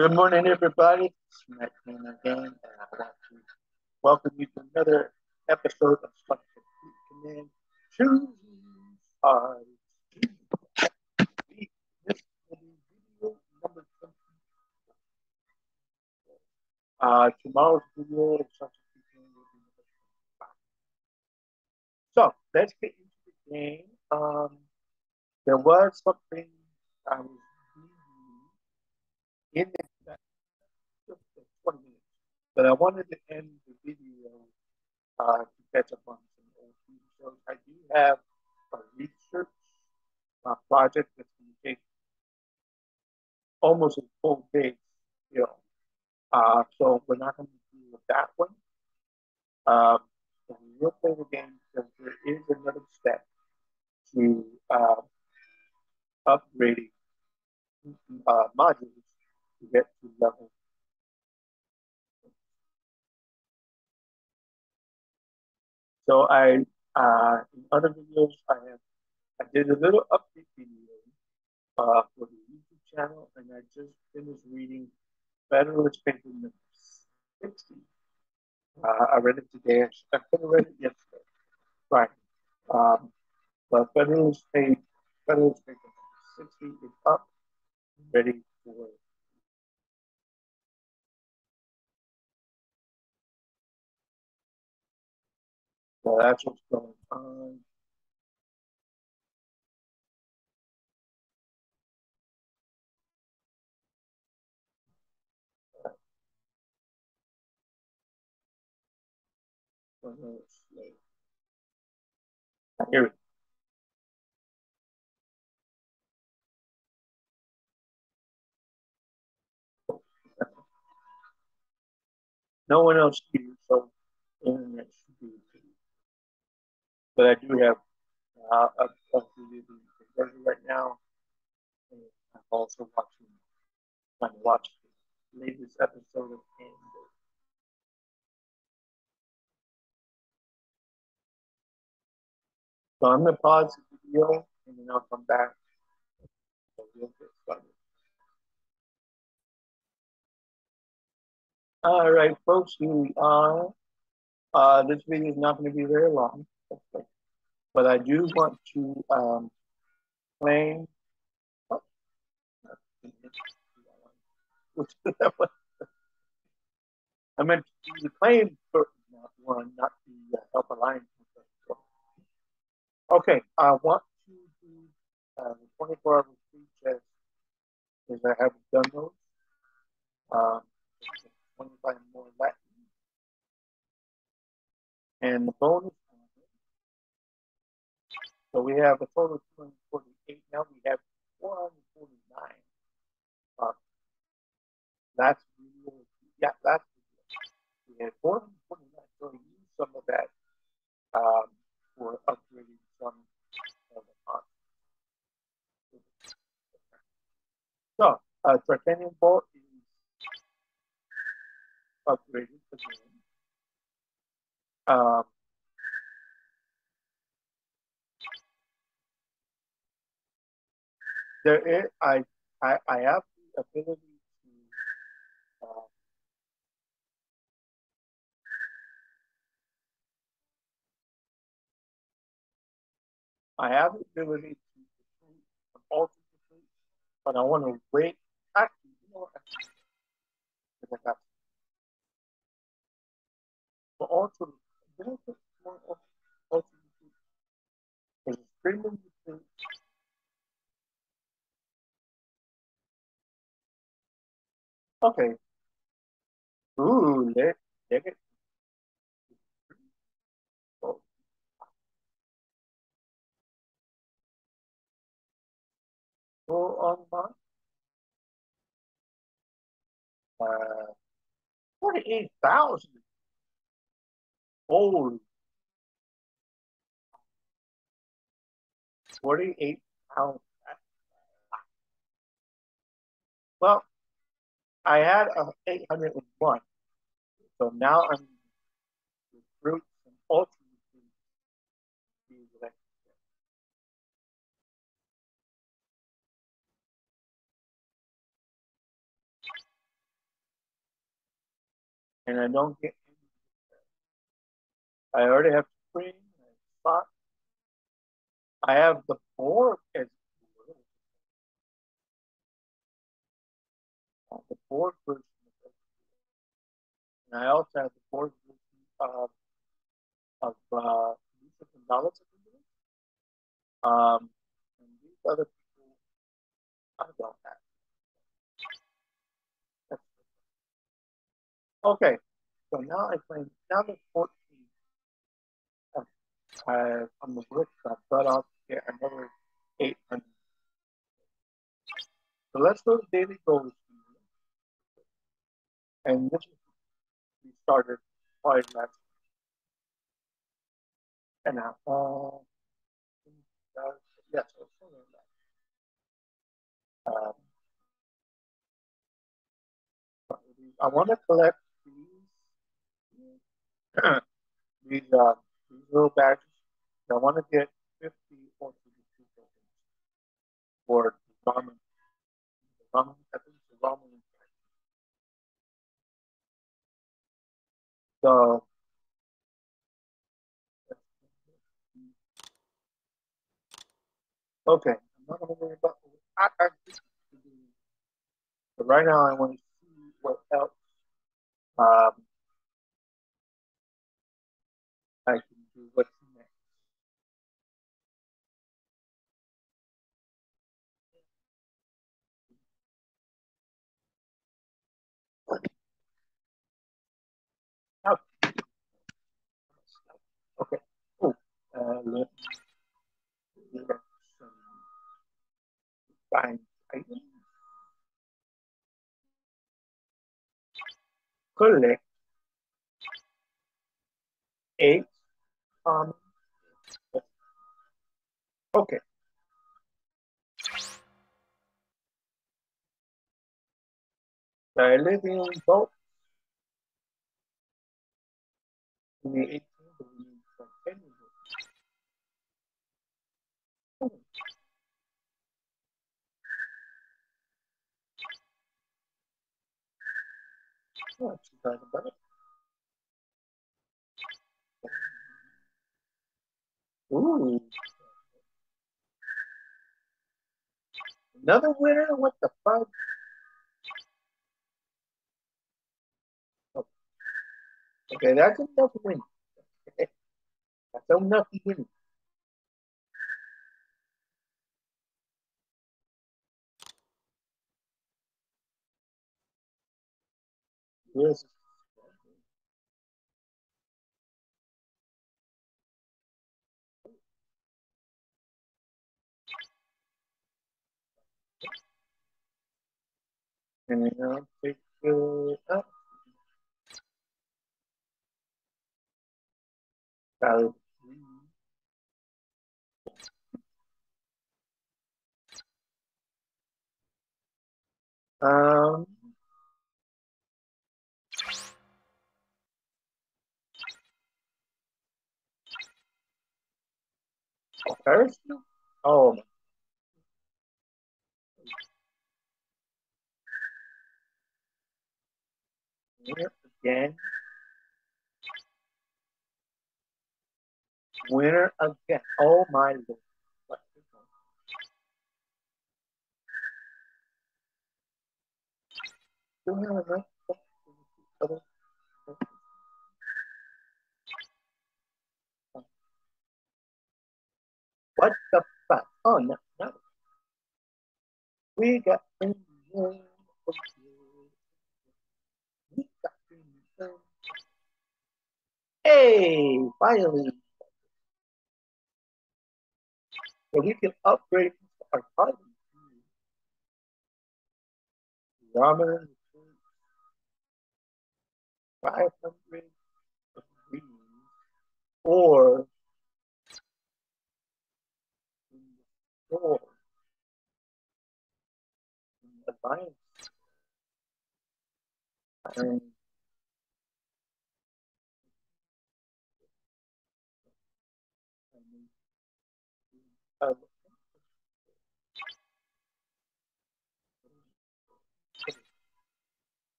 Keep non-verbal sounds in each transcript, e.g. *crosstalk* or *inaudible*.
Good morning, everybody. It's Matt again, and I want to welcome you to another episode of Structured Command. 20. Uh, tomorrow's video of Structured Command will be number 25. So let's get into the game. Um, there was something I was in the just 20 minutes, but I wanted to end the video uh, to catch up on some old TV shows. I do have a research uh, project that's going to take almost a full day, know. Uh, so we're not going to do that one. Um, so we will play the game because there is another step to uh, upgrading uh, modules to get to level. So I, uh, in other videos, I have, I did a little update video uh, for the YouTube channel, and I just finished reading Federalist Paper number 60. Uh, I read it today. I could have read it yesterday. Right. Um, but Federalist Paper, Federalist Paper 60 is up, ready for So that's what's going on. Here we go. No one else here, so internet but I do have uh, a, a right now. And I'm also watching, trying to watch the latest episode of Andor. So I'm gonna pause the video and then I'll come back. So we'll. All right, folks, here we are. Uh, this video is not going to be very long. But I do want to um, claim. Oh. *laughs* I meant to claim not one, not the uh, Help Alliance. Okay, I want to do uh, 24 hour free test because I haven't done those. Um, 25 more Latin. And the bonus so we have a total of 248. Now we have 449. Uh, that's really, yeah, that's we had 449. So use some of that um, for upgrading some of the content. So, uh, Tritanium Bolt is upgraded again. Um, there is I I, I have the ability to uh, I have the ability to complete, but I want to wait. Actually, you know what? I for ultra. Did I put more complete? Because it's premium Okay. Ooh, let let it go. Go on my uh forty-eight thousand. Holy forty-eight thousand. Well, I had a 801. So now I'm recruit and ultra recruit. and I don't get I already have spring, spot. I have the board board version of and I also have the board of of uh, Lisa Gonzalez, um, and these other people I don't have. Okay, so now I claim now the 14. I, on the bricks, I cut off get another 800. So let's go to daily goals. And this is we started five last and now uh, yes, um, I want to collect these *clears throat* these uh, these little badges. I want to get 50 or 52 tokens for the ramen. The ramen. So okay, I'm not gonna worry about I, I, but right now I want to see what else um, I can do. What's next? Okay. Oh, items. Collect eight um okay. In both in the Oh, she's talking about. Ooh. Another winner? What the fuck? Oh. Okay, that's enough win. *laughs* that's enough win. Yes. Then I'll take it up. Valid. Um, first? Oh, again. Winner again. Oh my lord. Do we have enough? Other- What the fuck? Oh no, no. We got We got Hey, finally. So we can upgrade our party. Ramen, five hundred degrees, or store, the uh,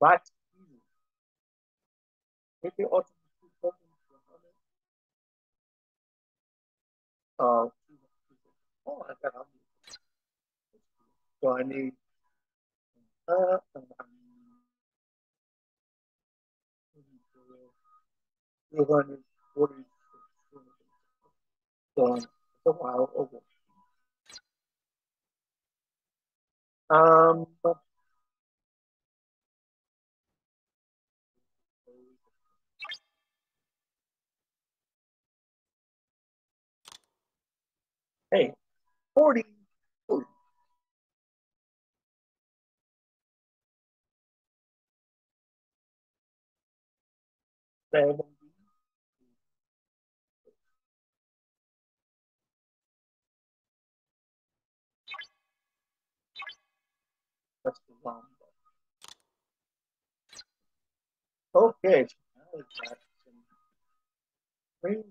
but to 100. Uh, oh, I got 100. So I need uh, um, 240. So it's a while over. Um, but 40. Seventy. That's the. Okay, so now we've got some green.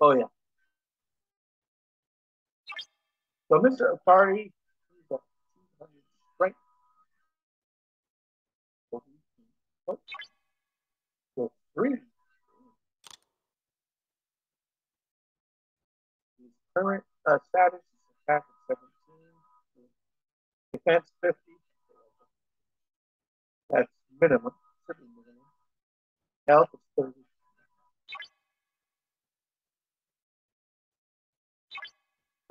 Oh yeah. So Mr. Party, he's got 200 strength. So three. His current uh, status is attack at 17, defense 50. Minimum, should minimum. Health is 30.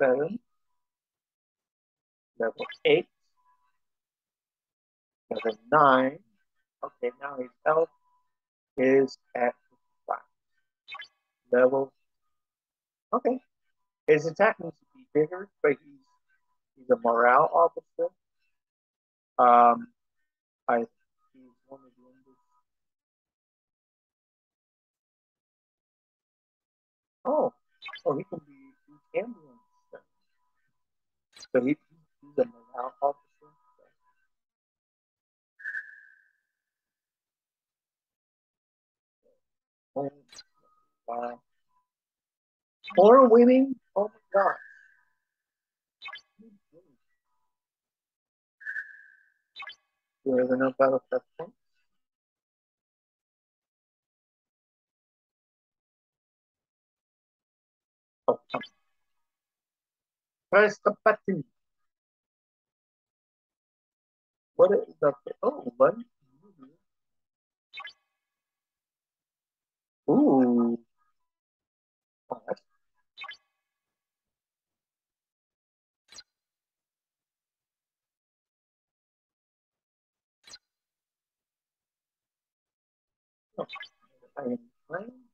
Seven. Level eight. Level nine. Okay, now his health is at 55. Level. Okay. His attack needs to be bigger, but he's he's a morale officer. Um, I Oh, oh, he can be be on So he, he's a morale officer. Oh, wow. More winning? Oh my god. You have battle Press the button. What is the oh what? Ooh. Oh, oh, I am playing.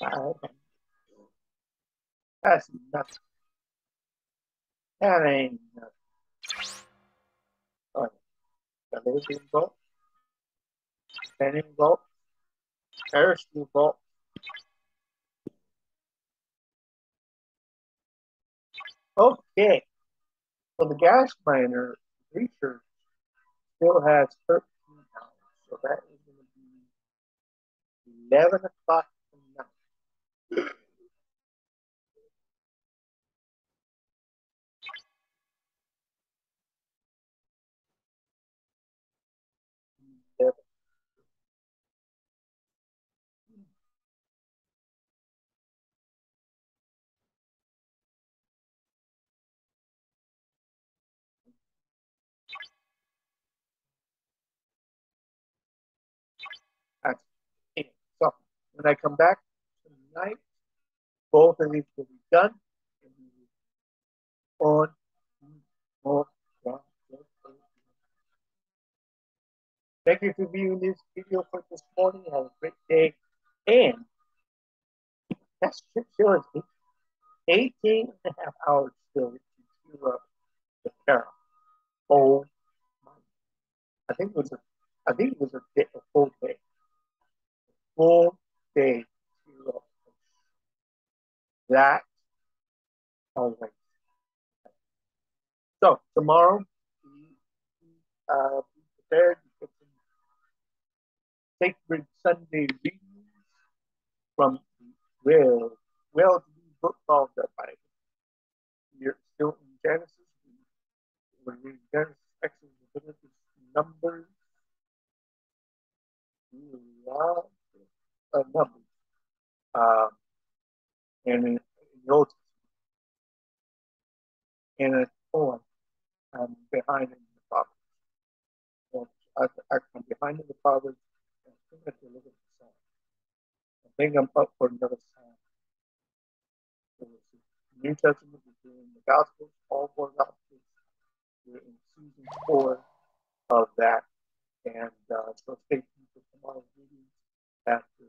That's nothing. That ain't nothing. Oh, the laser bolt, spinning bolt, parachute bolt. Okay. So the gas miner research still has 13 hours. So that is going to be 11 o'clock when I come back tonight, both of these will be done. On. Thank you for viewing this video for this morning. Have a great day. And that's shows me 18 and a half hours still to queue up the carol. Oh my I think it was a I think it was a, a full day. Full day. that. All right. So tomorrow, uh, be prepared to get some sacred Sunday readings from well, well to book called the Bible. We're still in Genesis. We're reading Genesis, Exodus, Numbers. Uh, numbers. Uh, and in, in the Old Testament. And it's. I'm behind in the Proverbs. I, I'm behind in the Proverbs. I think I have look at the Psalm. I think I'm up for another Psalm. New Testament, we're doing the Gospels, all four Gospels. We're in season four of that. And uh, so stay tuned for tomorrow's meeting after